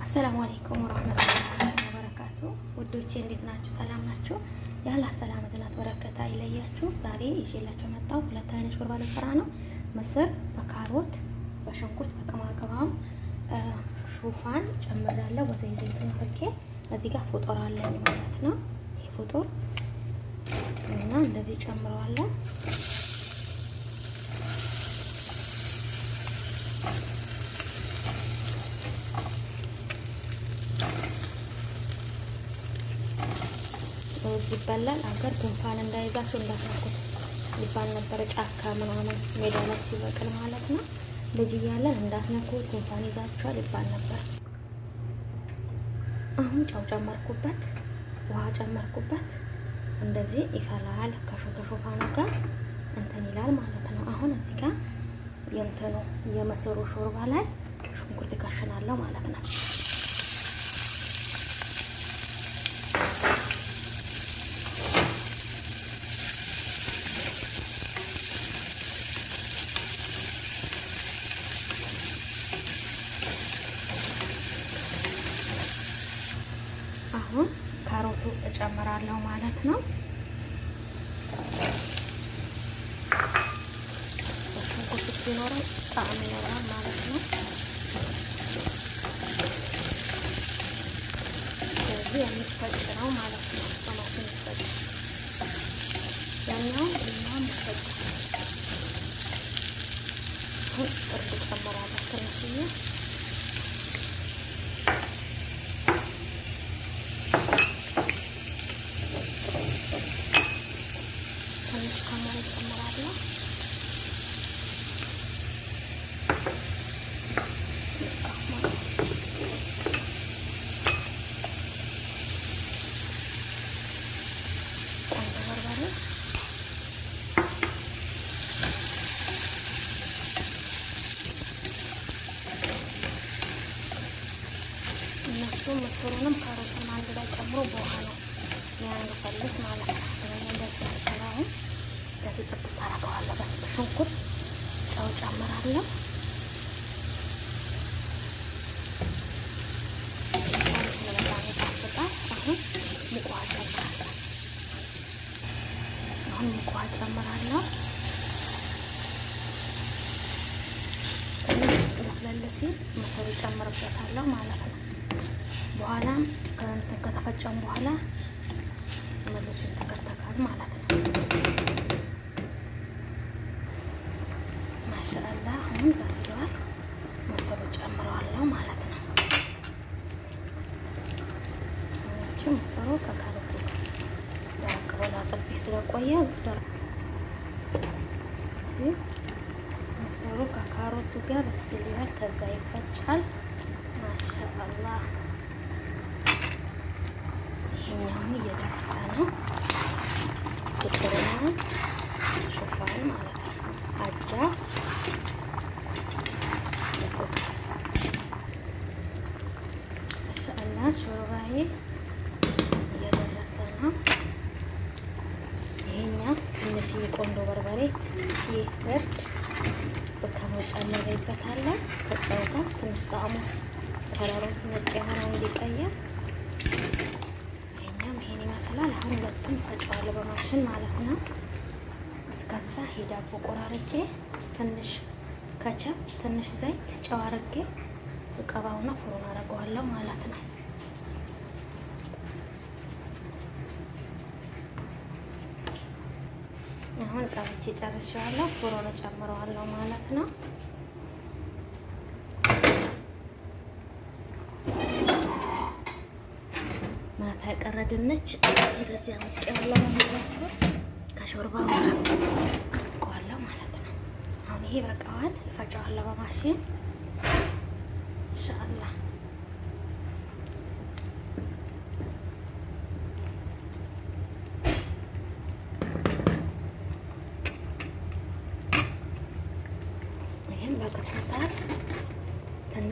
አሰላሙ አለይኩም ወራህመቱላሂ ወበረካቱ። ውዶቼ እንዴት ናችሁ? ሰላም ናችሁ? የአላህ ሰላም እዝነት በረከታ አይለያችሁ። ዛሬ ይዤላችሁ የመጣሁት ሁለት አይነት ሾርባ ልሰራ ነው። ምስር በካሮት በሽንኩርት በቅመማ ሹፋን ጨምራለሁ። በዘይ ዘይቱን ፍርኬ እዚህ ጋር ፎጦር አለኝ ማለት ነው። ይሄ ፎጦር እና እንደዚህ ጨምረዋለሁ። እዚህ ይበላል። አገር ጉንፋን እንዳይዛችሁ እንዳትነኩት ይባል ነበረ። ጫካ ምናምን ሜዳ ላይ ሲበቅል ማለት ነው። ልጅ እያለን እንዳትነኩት ጉንፋን ይዛችኋል ይባል ነበር። አሁን ጨው ጨመርኩበት፣ ውሃ ጨመርኩበት። እንደዚህ ይፈላል። ከሾፋኑ ጋር እንትን ይላል ማለት ነው። አሁን እዚህ ጋር የእንትኑ የምስሩ ሾርባ ላይ ሽንኩርት ይከሽናለሁ ማለት ነው። አሁን ካሮቱ እጨምራለሁ ማለት ነው። ሽንኩርት ሲኖረው ጣዕም ይኖራል ማለት ነው። ስለዚህ የሚፈጭ ነው ማለት ነው። በማሽን የሚፈጭ ያኛው እና የሚፈጭ አሁን እርድ እጨምራለሁ ትንሽዬ ትንሽ ከመሪ ጨምራለሁ። ቆንጆ በርበሬ እነሱ ምስሩንም ካሮቱን አንድ ላይ ጨምሮ በውሃ ነው የሚያንፈልግ ማለት ነው። እንደዚህ አልሰራውም። እንደዚህ ጥብስ አደርገዋለሁ። በሽንኩርት ጨው ጨምራለሁ። በጣም ይጣፍጣል። አሁን ሙቅ ውሃ ጨምራለሁ። አሁን ውሃ ጨምራለሁ። ትንሽ ሲል ምስሩ ጨምርበታለሁ ማለት ነው። በኋላም ከተፈጨም በኋላ መልሶ ይተከተካል ማለት ነው። ማሻአላ አሁን በስለዋል። ምስሩ ጨምረዋለሁ ማለት ነው። ምስሩ ጥቤ ስለቆየ ምስሩ ከካሮቱ ጋር በስል ይላል። ከዛ ይፈጫል። ማሻአላ ይሄኛውን እየደረሰ ነው። ፍቅርና ሹፋን ማለት ነው። አጃ ማሻአላ ሾርባዬ እየደረሰ ነው። ትንሽዬ ቆንጆ በርበሬ፣ ትንሽዬ እርድ ከመጨመሪበታለሁ ከጨው ጋር ትንሽ ጣዕሙ ከለሩን ነጭ የሆነው እንዲቀየር ይሄኛም ይሄን ይመስላል። አሁን ሁለቱም ፈጫዋለሁ በማሽን ማለት ነው። እስከዛ ዳቦ ቆራርጬ ትንሽ ከቸብ ትንሽ ዘይት ጨው አድርጌ እቀባውና ፍሩን አደርገዋለሁ ማለት ነው። አሁን ቀብቼ ጨርሼዋለሁ። ፍሩን እጨምረዋለሁ ማለት ነው። ማታ የቀረ ድንች እንደዚህ አምቄዋለሁ ማለት ነው። ከሾርባው ቆዋለሁ ማለት ነው። አሁን ይሄ በቃዋል። ይፈጨዋለሁ በማሽን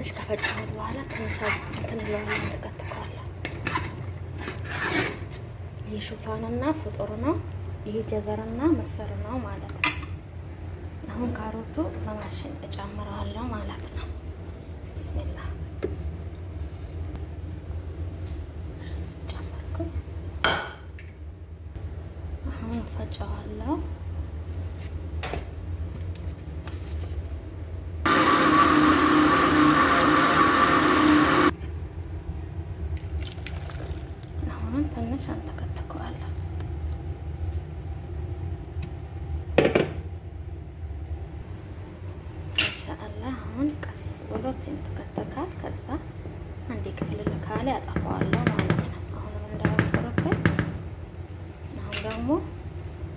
ትንሽ ከፈጨሁት በኋላ ትንሽ እንትን ለሆነ ተቀጥቀዋለሁ። ይህ ሹፋንና ፍጡር ነው። ይሄ ጀዘርና ምስር ነው ማለት ነው። አሁን ካሮቱ በማሽን እጨምረዋለሁ ማለት ነው። ብስሚላ ጨመርኩት። አሁን ፈጨዋለሁ። ካለ ያጠፋዋለሁ ማለት ነው። አሁንም እንዳያወፍርብኝ አሁን ደግሞ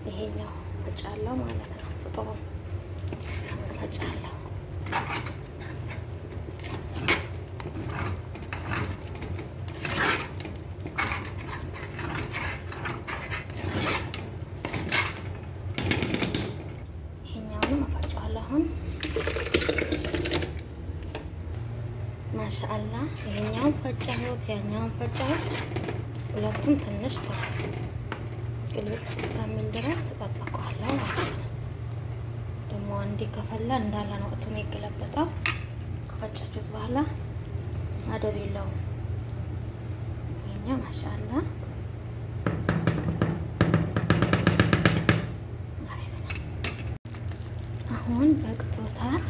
ይሄኛው ፈጫለሁ ማለት ነው። ፍጡሩን ፈጫለሁ። ይሄኛውንም እፈጫለሁ አሁን ማሻአላ ይሄኛውን ፈጫሁት፣ ያኛውን ፈጫሁት። ሁለቱም ትንሽ ግልብጥ እስከሚል ድረስ እጠብቀዋለሁ ማለት ነው። ደግሞ አንዴ ከፈላ እንዳለ ነው እቱም የገለበጠው። ከፈጫችሁት በኋላ አደብ የለውም። ይሄኛው ማሻአላ አሁን በቅቶታል።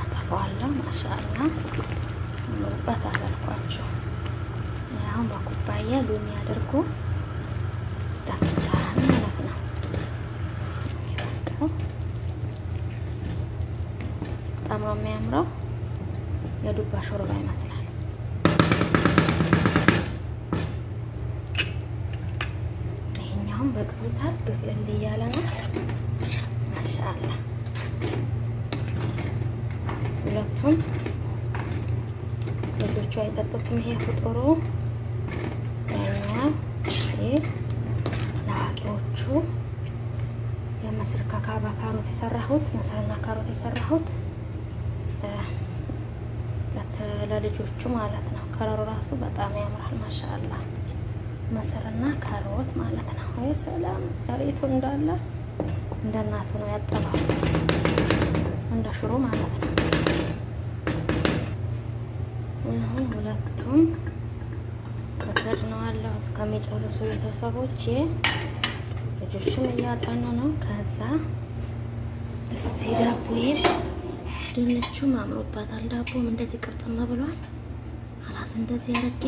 አጠፋዋለሁ። ማሻአላ አሁን በኩባያ ሎሚ አድርጎ ጠጥታል ማለት ነው። በጣም ነው የሚያምረው። የዱባ ሾርባ ይመስላል። ይሄኛውን በቅቶታል። ግፍልል እያለ ነው። ማሻአላ ሁለቱም ልጆቹ አይጠጡትም። ይሄ ፍጡሩ ይህ ለአዋቂዎቹ የምስር ከካባ ካሮት የሰራሁት ምስርና ካሮት የሰራሁት ለልጆቹ ማለት ነው። ከለሩ ራሱ በጣም ያምራል። ማሻአላ ምስርና ካሮት ማለት ነው። ወይ ሰላም ሬቱ እንዳለ እንደ እናቱ ነው ያጠባው እንደ ሽሮ ማለት ነው። አሁን ሁለቱም እስከሚጨርሱ ቤተሰቦቼ ልጆቹም እያጠኑ ነው። ከዛ እስቲ ዳቦዬን ድንቹም አምሮባታል። ዳቦም እንደዚህ ቅርጥም ብሏል። አላስ እንደዚህ አድርጌ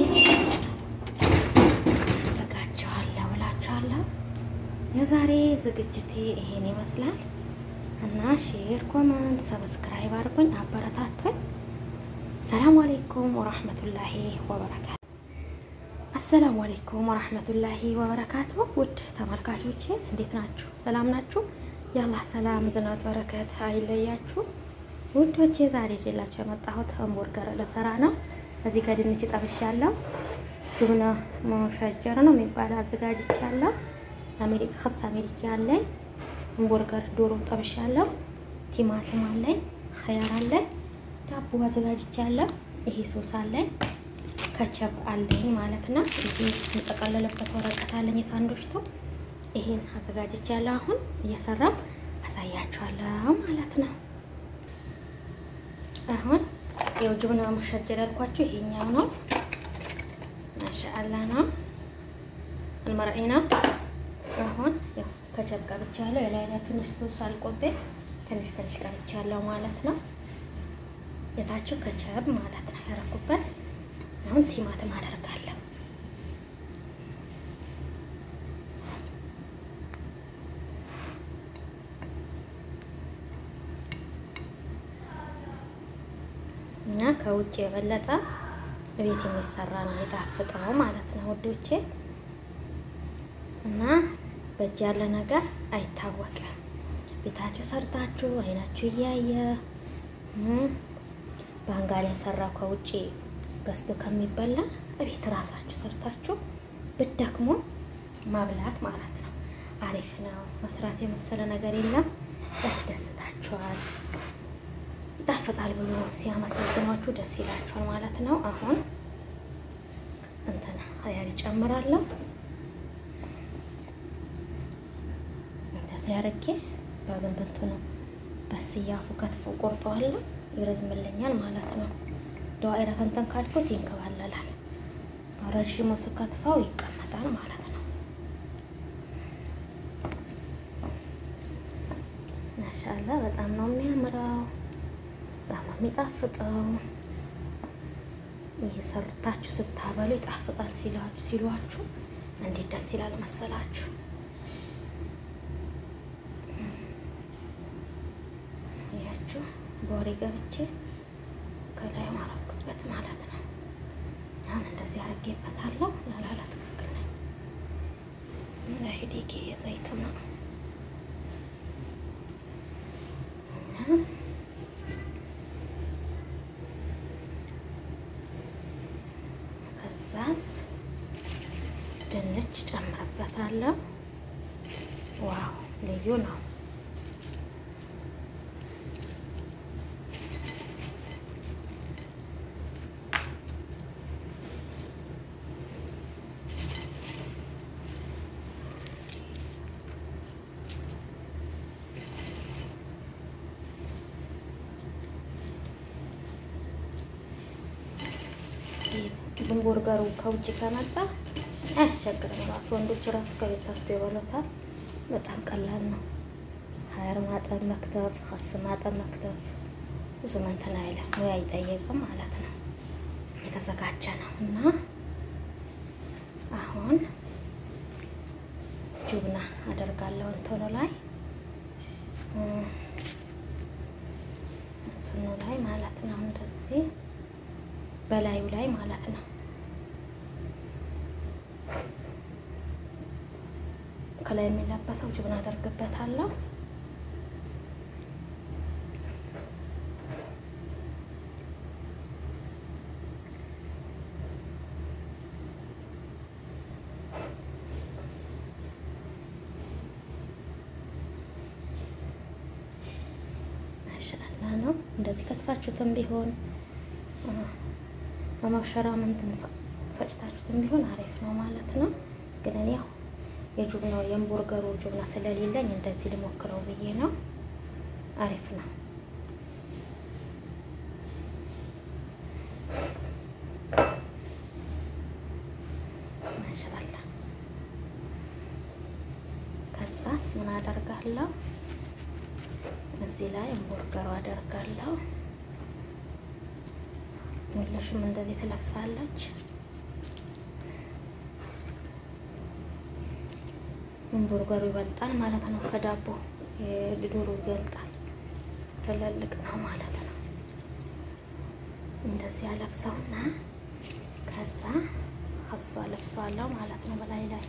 አዘጋጀዋለሁ ብላችኋለሁ። የዛሬ ዝግጅቴ ይሄን ይመስላል እና share፣ comment፣ subscribe አድርጉኝ አበረታቱኝ። ሰላም አለይኩም ወራህመቱላሂ ወበረካቱ። አሰላሙ አለይኩም ወራህመቱላሂ ወበረካቱ። ውድ ተመልካቾቼ እንዴት ናችሁ? ሰላም ናችሁ? የአላህ ሰላም እዝነት በረከት አይለያችሁ። ውዶቼ ዛሬ ይዤላችሁ የመጣሁት ሃምቡርገር ልሰራ ነው። እዚህ ጋር ድንች ጠብሻለሁ። ጁብና መሸጀር ነው የሚባለው አዘጋጅቻለሁ። አሜሪካ ከስ አሜሪካ አለኝ። ሃምቡርገር ዶሮ ጠብሻለሁ። ቲማቲም አለኝ። ኸያር አለኝ። ዳቦ አዘጋጅቻለሁ። ይሄ ሶስ አለኝ። ከቸብ አለኝ ማለት ነው። ይሄ የተጠቀለለበት ወረቀት አለኝ የሳንዶችቶ ይሄን አዘጋጅቻለሁ። አሁን እየሰራው አሳያችኋለሁ ማለት ነው። አሁን ያው ጅብና መሸጀር ያልኳችሁ ይሄኛው ነው። ማሻአላ ነው አልመርዒ ነው። አሁን ከቸብ ቀብቻለሁ። የላይ ላይ ትንሽ ሶስ አልቆቤ ትንሽ ትንሽ ቀብቻለሁ ማለት ነው። የታችሁ ከቸብ ማለት ነው ያረኩበት። አሁን ቲማቲም አደርጋለሁ። እና ከውጭ የበለጠ ቤት የሚሰራ ነው የጣፍጠው ማለት ነው ውዶቼ። እና በእጅ ያለ ነገር አይታወቅም። ቤታችሁ ሰርታችሁ አይናችሁ እያየ ባንጋሊ ሰራው ከውጭ ገዝቶ ከሚበላ ቤት ራሳችሁ ሰርታችሁ ብትደክሙ ማብላት ማለት ነው። አሪፍ ነው። መስራት የመሰለ ነገር የለም። ያስደስታችኋል፣ ይጣፍጣል ብሎ ሲያመሰግኗችሁ ደስ ይላችኋል ማለት ነው። አሁን እንትን ኸያር ይጨምራለሁ። እንደዚህ አድርጌ በግንብንቱ ነው በስያፉ ከትፎ ቆርጠዋለሁ። ይረዝምልኛል ማለት ነው። ደዋ ይረፈንተን ካልኩት ይንከባለላል። ረዥሙ ስከትፋው ይቀመጣል ማለት ነው። ማሻላ በጣም ነው የሚያምረው፣ በጣም ነው የሚጣፍጠው። እየሰርታችሁ ስታበሉ ይጣፍጣል ሲሏችሁ እንዴት ደስ ይላል መሰላችሁ። ያችሁ ቦሬ ገብቼ ማረኩበት ማለት ነው። አሁን እንደዚህ አድርጌበታለሁ። ላላላ ትክክል ነኝ። ላሂዲኪ የዘይት ነው ከዛስ ድንች ጨምረበታለሁ። ዋው ልዩ ነው። ብንቦርገሩ ከውጭ ከመጣ አያስቸግርም። ራሱ ወንዶች ራሱ ከቤት ሰርተው ይበሉታል። በጣም ቀላል ነው። ሀየር ማጠብ፣ መክተፍ፣ ከስ ማጠብ፣ መክተፍ ብዙ እንትን አይልም። ሙያ አይጠየቅም ማለት ነው። የተዘጋጀ ነው እና አሁን ጁብና አደርጋለሁ እንትኑ ላይ እንትኑ ላይ ማለት ነው እንደዚህ በላዩ ላይ ማለት ነው። ከላይ የሚለበሰው ጅብና አደርግበታለሁ። ማሻአላ ነው። እንደዚህ ከትፋችሁትም ቢሆን በማብሸራ ምንትን ፈጭታችሁትም ቢሆን አሪፍ ነው ማለት ነው። ግን እኔ የጁብናው የእምቦርገሩ ጁብና ስለሌለኝ እንደዚህ ልሞክረው ብዬ ነው። አሪፍ ነው። ማሻአላ። ከዛስ ምን አደርጋለሁ? እዚህ ላይ እምቦርገሩ አደርጋለሁ። ሁለሽም እንደዚህ ትለብሳለች። እምቦርገሩ ይበልጣል ማለት ነው ከዳቦ የዶሮ ይበልጣል። ትልልቅ ነው ማለት ነው። እንደዚህ አለብሰውና ከዛ ከሷ ለብሰዋለሁ ማለት ነው በላይ ላይ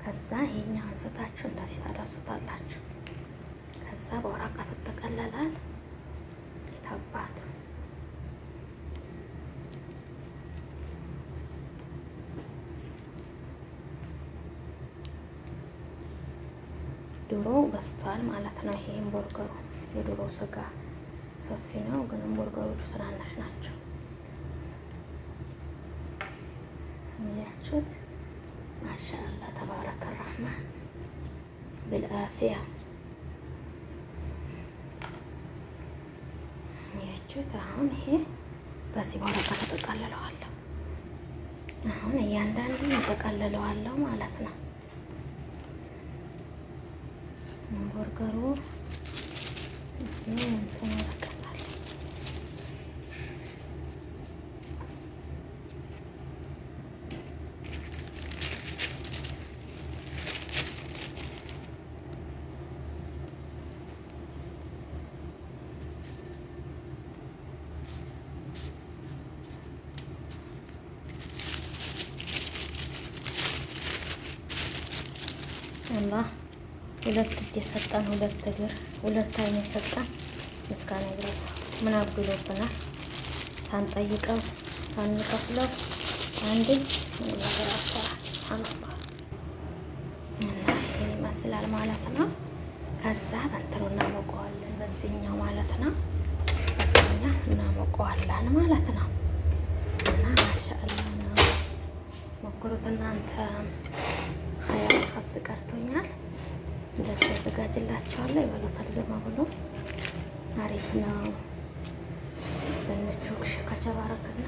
ከዛ ይሄኛው አንስታችሁ እንደዚህ ታለብሱታላችሁ። ከዛ በወረቀቱ ይጠቀለላል። የታባቱ ዶሮ በስቷል ማለት ነው። ይሄ እምቦርገሩ የዶሮ ስጋ ሰፊ ነው፣ ግን እምቦርገሮቹ ትናንሽ ናቸው። ያችሁት ማሻአላ ተባረከ ራህማን ብልአፊያ ያችሁት። አሁን ይሄ በዚህ ወረቀት ተጠቃልለዋለሁ። አሁን እያንዳንዱን ተጠቃልለዋለሁ ማለት ነው። እምቦርገሩ እንትን ወረቀት አለ አላህ ሁለት እጅ የሰጠን ሁለት እግር ሁለት አይን የሰጠን ምስጋና ይድረስ። ምን አጉድሎብናል? ሳንጠይቀው ሳንከፍለው አንድ ምን ነገር አሰራ። ይመስላል ማለት ነው። ከዛ በእንትኑ እናሞቀዋለን በዚህኛው ማለት ነው። በዚህኛ እናሞቀዋለን ማለት ነው። እና ማሻአላ ነው። ሞክሩት እናንተ ኸያ ከስ ቀርቶኛል። እንደዚህ ያዘጋጅላችኋለሁ። ይበሉታል ዝም ብሎ አሪፍ ነው። ድንቹ ከቸባረክና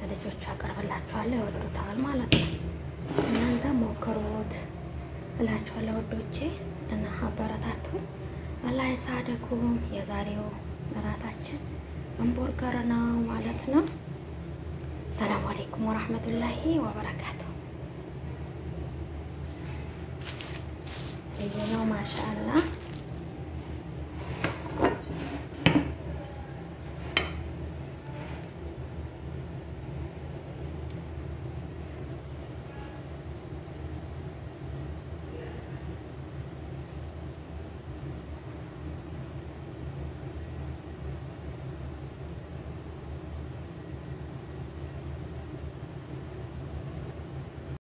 ለልጆቹ አቀርብላችኋለሁ። ይወዱታል ማለት ነው። እናንተ ሞክሩት እላችኋለሁ ወዶቼ እና አበረታቱን። አላህ ይሳደኩም። የዛሬው እራታችን እምቦርገር ነው ማለት ነው። ሰላም አሌይኩም ወራህመቱላሂ ወበረካቱ። ይህ ነው ማሻአላህ